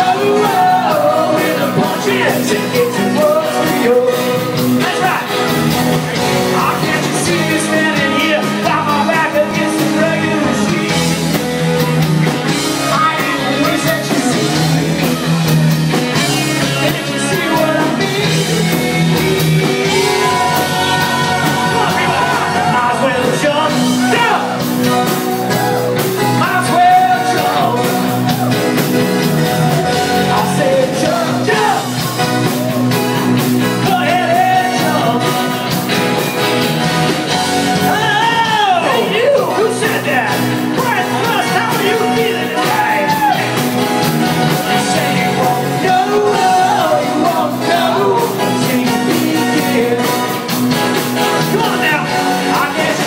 love Come on now. I guess